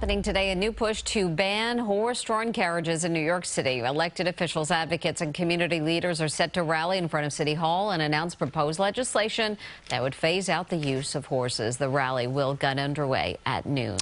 Happening today, a new push to ban horse-drawn carriages in New York City. Elected officials, advocates, and community leaders are set to rally in front of City Hall and announce proposed legislation that would phase out the use of horses. The rally will get underway at noon.